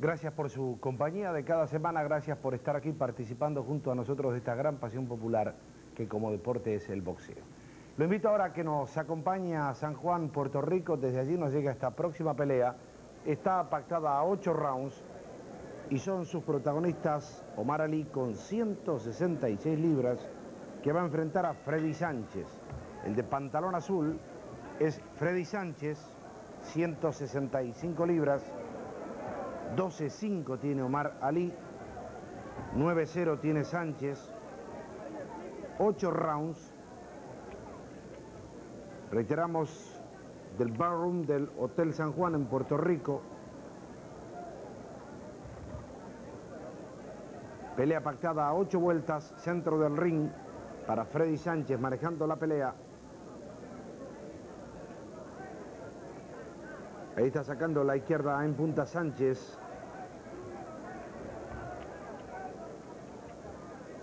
Gracias por su compañía de cada semana, gracias por estar aquí participando junto a nosotros de esta gran pasión popular que como deporte es el boxeo. Lo invito ahora a que nos acompañe a San Juan, Puerto Rico, desde allí nos llega esta próxima pelea. Está pactada a ocho rounds y son sus protagonistas Omar Ali con 166 libras que va a enfrentar a Freddy Sánchez. El de pantalón azul es Freddy Sánchez, 165 libras, 12-5 tiene Omar Ali, 9-0 tiene Sánchez, 8 rounds. Reiteramos del barroom del Hotel San Juan en Puerto Rico. Pelea pactada a 8 vueltas, centro del ring para Freddy Sánchez manejando la pelea. Ahí está sacando la izquierda en punta Sánchez.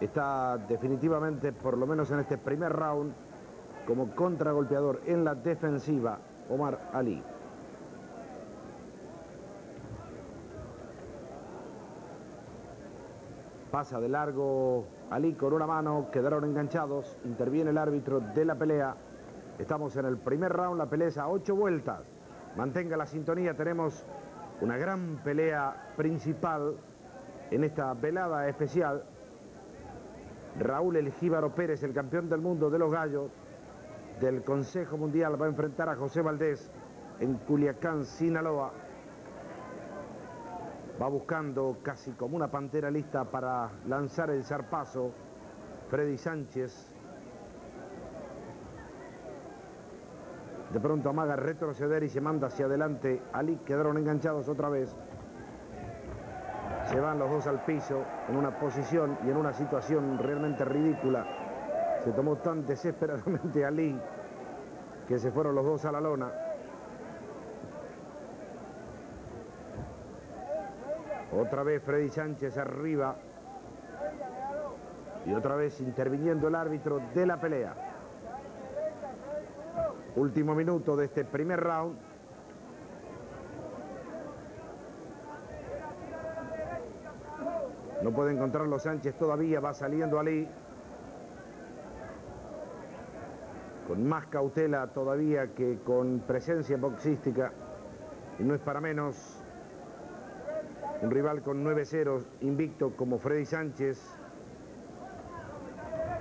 Está definitivamente, por lo menos en este primer round, como contragolpeador en la defensiva, Omar Ali. Pasa de largo Ali con una mano, quedaron enganchados, interviene el árbitro de la pelea. Estamos en el primer round, la pelea es a ocho vueltas. Mantenga la sintonía, tenemos una gran pelea principal en esta velada especial. Raúl El Pérez, el campeón del mundo de los gallos del Consejo Mundial, va a enfrentar a José Valdés en Culiacán, Sinaloa. Va buscando casi como una pantera lista para lanzar el zarpazo. Freddy Sánchez De pronto amaga retroceder y se manda hacia adelante. Ali quedaron enganchados otra vez. Se van los dos al piso en una posición y en una situación realmente ridícula. Se tomó tan desesperadamente Ali que se fueron los dos a la lona. Otra vez Freddy Sánchez arriba. Y otra vez interviniendo el árbitro de la pelea. Último minuto de este primer round. No puede encontrarlo Sánchez todavía, va saliendo Ali. Con más cautela todavía que con presencia boxística. Y no es para menos un rival con 9-0 invicto como Freddy Sánchez.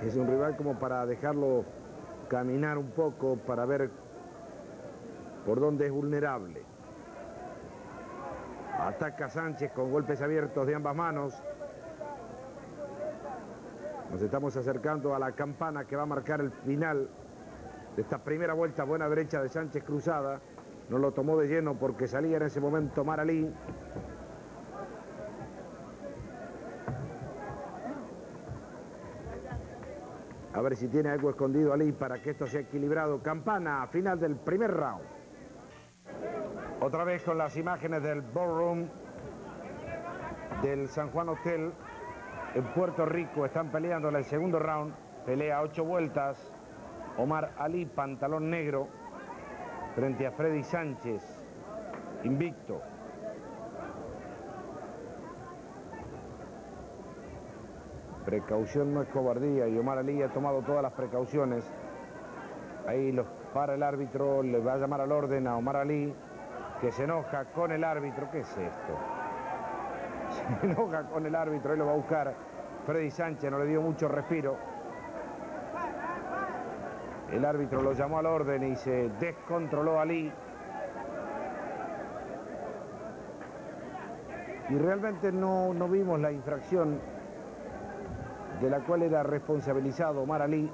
Es un rival como para dejarlo caminar un poco para ver por dónde es vulnerable. Ataca Sánchez con golpes abiertos de ambas manos. Nos estamos acercando a la campana que va a marcar el final de esta primera vuelta. Buena derecha de Sánchez cruzada. No lo tomó de lleno porque salía en ese momento Maralí. A ver si tiene algo escondido Ali para que esto sea equilibrado. Campana, final del primer round. Otra vez con las imágenes del ballroom del San Juan Hotel en Puerto Rico. Están peleando en el segundo round. Pelea ocho vueltas. Omar Ali, pantalón negro, frente a Freddy Sánchez, invicto. Precaución no es cobardía y Omar Ali ha tomado todas las precauciones. Ahí los para el árbitro, le va a llamar al orden a Omar Ali, que se enoja con el árbitro. ¿Qué es esto? Se enoja con el árbitro, ahí lo va a buscar. Freddy Sánchez no le dio mucho respiro. El árbitro lo llamó al orden y se descontroló Ali. Y realmente no, no vimos la infracción de la cual era responsabilizado Omar Ali,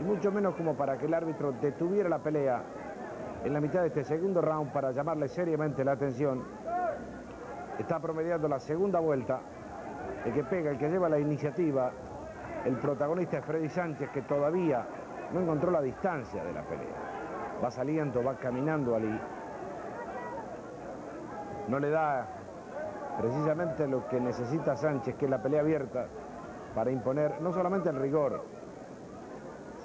y mucho menos como para que el árbitro detuviera la pelea en la mitad de este segundo round para llamarle seriamente la atención. Está promediando la segunda vuelta, el que pega, el que lleva la iniciativa, el protagonista es Freddy Sánchez, que todavía no encontró la distancia de la pelea. Va saliendo, va caminando Ali. No le da precisamente lo que necesita Sánchez, que es la pelea abierta, para imponer no solamente el rigor,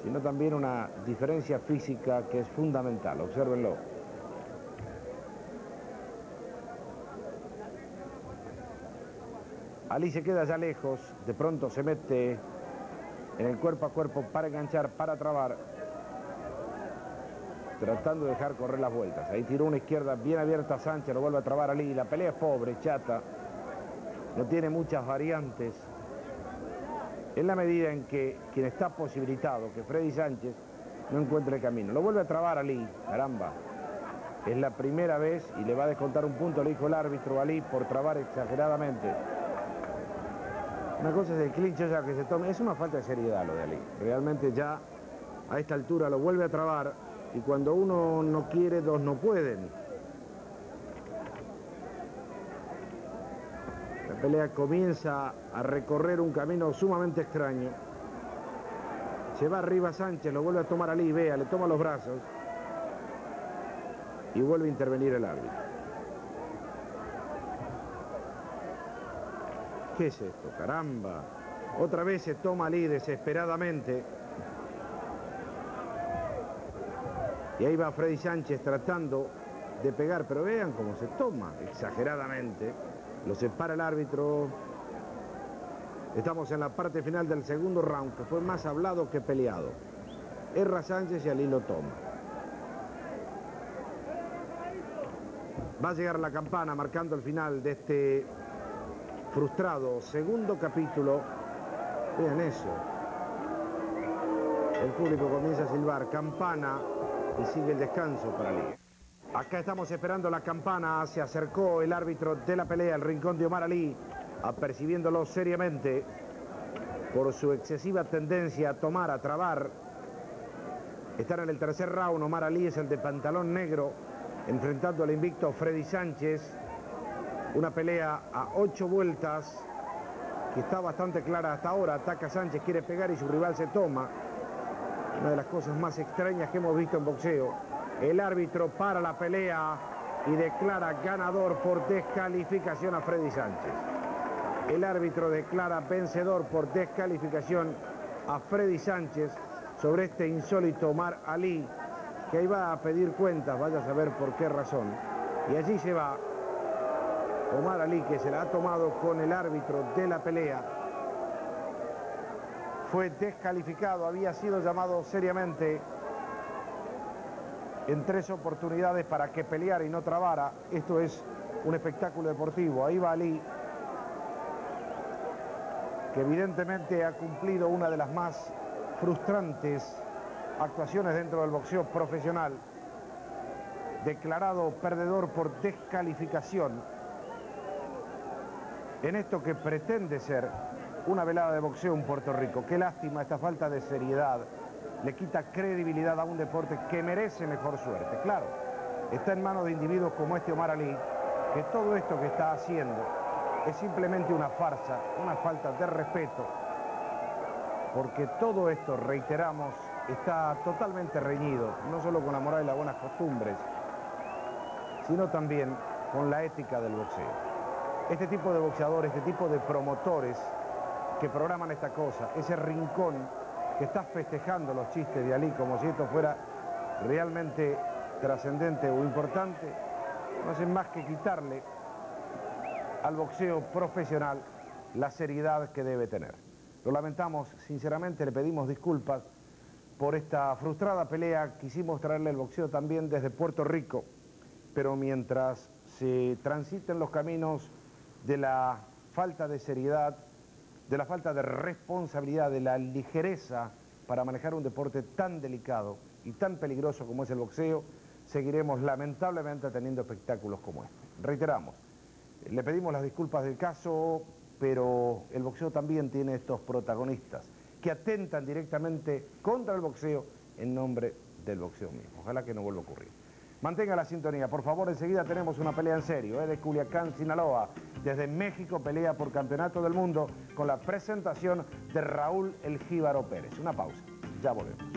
sino también una diferencia física que es fundamental. Obsérvenlo. Ali se queda ya lejos, de pronto se mete en el cuerpo a cuerpo para enganchar, para trabar, tratando de dejar correr las vueltas. Ahí tiró una izquierda bien abierta Sánchez, lo vuelve a trabar Ali. La pelea es pobre, chata, no tiene muchas variantes. En la medida en que quien está posibilitado, que Freddy Sánchez, no encuentre el camino. Lo vuelve a trabar Ali, caramba. Es la primera vez y le va a descontar un punto, le dijo el árbitro Ali, por trabar exageradamente. Una cosa es el clinch, ya que se tome. Es una falta de seriedad lo de Ali. Realmente ya a esta altura lo vuelve a trabar y cuando uno no quiere, dos no pueden. Pelea comienza a recorrer un camino sumamente extraño. Se va arriba Sánchez, lo vuelve a tomar Ali, vea, le toma los brazos y vuelve a intervenir el árbitro. ¿Qué es esto? Caramba. Otra vez se toma Ali desesperadamente. Y ahí va Freddy Sánchez tratando de pegar, pero vean cómo se toma exageradamente. Lo separa el árbitro. Estamos en la parte final del segundo round, que fue más hablado que peleado. Erra Sánchez y Ali lo toma. Va a llegar la campana marcando el final de este frustrado. Segundo capítulo. Vean eso. El público comienza a silbar. Campana y sigue el descanso para Ali. Acá estamos esperando la campana. Se acercó el árbitro de la pelea, el rincón de Omar Ali, apercibiéndolo seriamente por su excesiva tendencia a tomar, a trabar. Están en el tercer round. Omar Ali es el de pantalón negro, enfrentando al invicto Freddy Sánchez. Una pelea a ocho vueltas que está bastante clara hasta ahora. Ataca Sánchez, quiere pegar y su rival se toma. Una de las cosas más extrañas que hemos visto en boxeo. El árbitro para la pelea y declara ganador por descalificación a Freddy Sánchez. El árbitro declara vencedor por descalificación a Freddy Sánchez sobre este insólito Omar Ali, que va a pedir cuentas, vaya a saber por qué razón. Y allí se va Omar Ali, que se la ha tomado con el árbitro de la pelea, fue descalificado, había sido llamado seriamente en tres oportunidades para que peleara y no trabara. Esto es un espectáculo deportivo. Ahí va Ali, que evidentemente ha cumplido una de las más frustrantes actuaciones dentro del boxeo profesional, declarado perdedor por descalificación en esto que pretende ser una velada de boxeo en Puerto Rico. Qué lástima esta falta de seriedad. Le quita credibilidad a un deporte que merece mejor suerte. Claro, está en manos de individuos como este Omar Ali, que todo esto que está haciendo es simplemente una farsa, una falta de respeto, porque todo esto, reiteramos, está totalmente reñido, no solo con la moral y las buenas costumbres, sino también con la ética del boxeo. Este tipo de boxeadores, este tipo de promotores que programan esta cosa, ese rincón que está festejando los chistes de Ali como si esto fuera realmente trascendente o importante, no hacen más que quitarle al boxeo profesional la seriedad que debe tener. Lo lamentamos, sinceramente le pedimos disculpas por esta frustrada pelea. Quisimos traerle el boxeo también desde Puerto Rico, pero mientras se transiten los caminos de la falta de seriedad, de la falta de responsabilidad, de la ligereza para manejar un deporte tan delicado y tan peligroso como es el boxeo, seguiremos lamentablemente teniendo espectáculos como este. Reiteramos, le pedimos las disculpas del caso, pero el boxeo también tiene estos protagonistas que atentan directamente contra el boxeo en nombre del boxeo mismo. Ojalá que no vuelva a ocurrir. Mantenga la sintonía, por favor, enseguida tenemos una pelea en serio, ¿eh? de Culiacán, Sinaloa. Desde México pelea por Campeonato del Mundo con la presentación de Raúl El Jíbaro Pérez. Una pausa, ya volvemos.